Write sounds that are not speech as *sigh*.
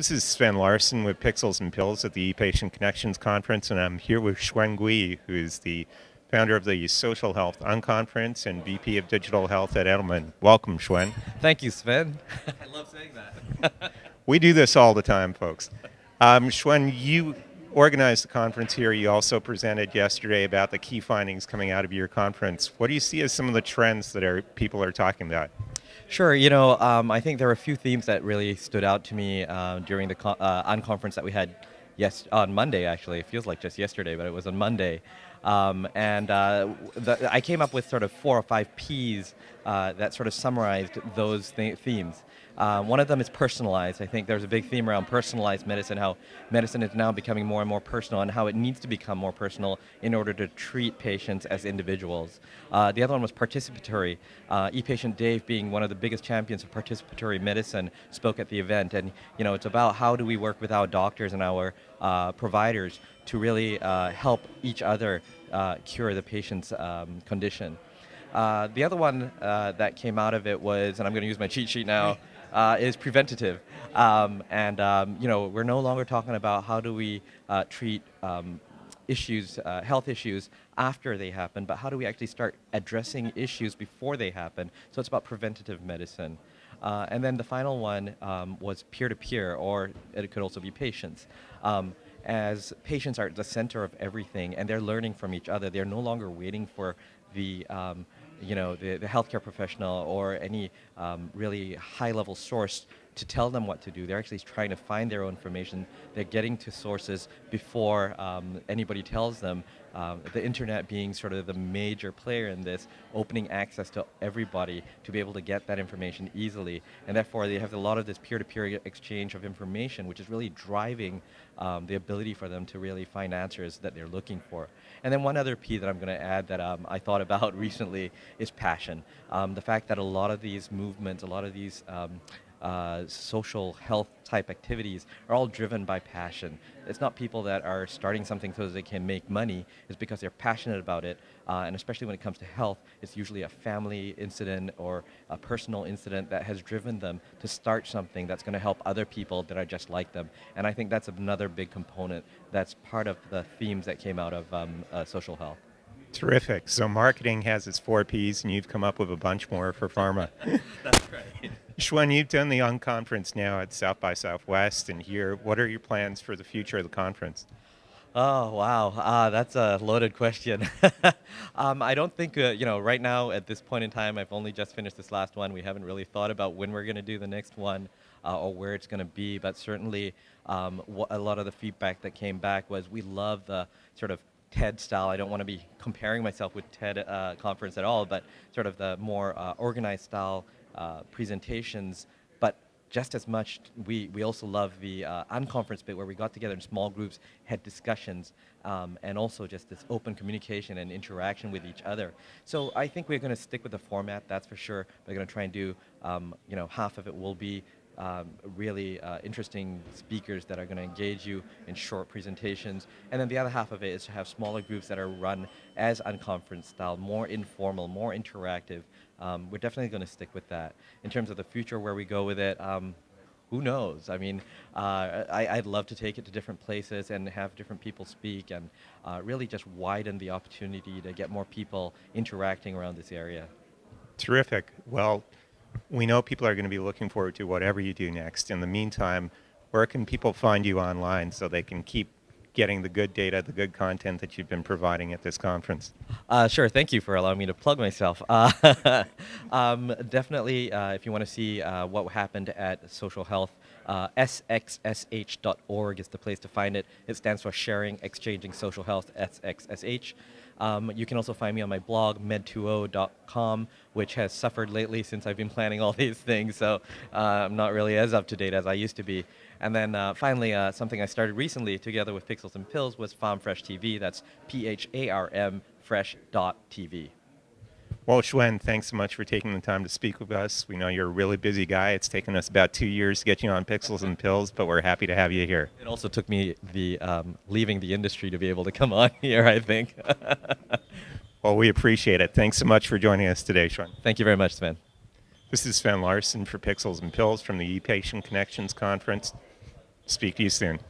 This is Sven Larson with Pixels and Pills at the ePatient Connections Conference, and I'm here with Shwen Gwee, who is the founder of the Social Health Unconference and VP of Digital Health at Edelman. Welcome, Shwen. Thank you, Sven. I love saying that. *laughs* we do this all the time, folks. Um, Shwen, you organized the conference here. You also presented yesterday about the key findings coming out of your conference. What do you see as some of the trends that are, people are talking about? Sure. You know, um, I think there were a few themes that really stood out to me uh, during the con- uh, unconference that we had yes on Monday. Actually, it feels like just yesterday, but it was on Monday. Um, and uh, the, I came up with sort of four or five P's uh, that sort of summarized those th- themes. Uh, one of them is personalized. I think there's a big theme around personalized medicine, how medicine is now becoming more and more personal, and how it needs to become more personal in order to treat patients as individuals. Uh, the other one was participatory. Uh, ePatient Dave, being one of the biggest champions of participatory medicine, spoke at the event, and you know it's about how do we work with our doctors and our uh, providers to really uh, help each other uh, cure the patient's um, condition. The other one that came out of it was, and I'm going to use my cheat sheet now, uh, is preventative. Um, and um, you know, we're no longer talking about how do we uh, treat um, issues, uh, health issues after they happen, but how do we actually start addressing issues before they happen? So it's about preventative medicine. Uh, and then the final one um, was peer-to-peer, or it could also be patients. Um, as patients are at the center of everything, and they're learning from each other, they're no longer waiting for the um, you know, the, the healthcare professional or any um, really high-level source to tell them what to do. They're actually trying to find their own information. They're getting to sources before um, anybody tells them. Um, the internet being sort of the major player in this, opening access to everybody to be able to get that information easily. And therefore, they have a lot of this peer-to-peer exchange of information, which is really driving um, the ability for them to really find answers that they're looking for. And then one other P that I'm going to add that um, I thought about *laughs* recently is passion. Um, the fact that a lot of these movements, a lot of these um, uh, social health type activities are all driven by passion. It's not people that are starting something so that they can make money, it's because they're passionate about it. Uh, and especially when it comes to health, it's usually a family incident or a personal incident that has driven them to start something that's going to help other people that are just like them. And I think that's another big component that's part of the themes that came out of um, uh, social health. Terrific. So marketing has its four Ps, and you've come up with a bunch more for pharma. *laughs* That's right. Shwen, you've done the unconference now at South by Southwest and here. What are your plans for the future of the conference? Oh wow, uh, that's a loaded question. *laughs* um, I don't think uh, you know. Right now, at this point in time, I've only just finished this last one. We haven't really thought about when we're going to do the next one uh, or where it's going to be. But certainly, um, a lot of the feedback that came back was we love the sort of TED style. I don't want to be comparing myself with TED uh, conference at all, but sort of the more uh, organized style uh, presentations. But just as much, we, we also love the uh, unconference bit where we got together in small groups, had discussions, um, and also just this open communication and interaction with each other. So I think we're going to stick with the format, that's for sure. We're going to try and do, um, you know, half of it will be um, really uh, interesting speakers that are going to engage you in short presentations. And then the other half of it is to have smaller groups that are run as unconference style, more informal, more interactive. Um, we're definitely going to stick with that. In terms of the future, where we go with it, um, who knows? I mean, uh, I, would love to take it to different places and have different people speak and uh, really just widen the opportunity to get more people interacting around this area. Terrific. Well, we know people are going to be looking forward to whatever you do next. In the meantime, where can people find you online so they can keep getting the good data, the good content that you've been providing at this conference? Uh, sure, thank you for allowing me to plug myself. *laughs* Uh, um, definitely, uh, if you want to see uh, what happened at Social Health, uh, sxsh.org is the place to find it. It stands for Sharing, Exchanging Social Health, SXSH. Um, you can also find me on my blog, med20.com, which has suffered lately since I've been planning all *laughs* these things, so uh, I'm not really as up to date as I used to be. And then uh, finally, uh, something I started recently together with Pixels and Pills was PharmFresh TV. That's P H A R M fresh.tv. Well, Shwen, thanks so much for taking the time to speak with us. We know you're a really busy guy. It's taken us about two years to get you on Pixels and Pills, but we're happy to have you here. It also took me the um, leaving the industry to be able to come *laughs* on here, I think. *laughs* well, we appreciate it. Thanks so much for joining us today, Shwen. Thank you very much, Sven. This is Sven Larson for Pixels and Pills from the ePatient Connections Conference. Speak to you soon.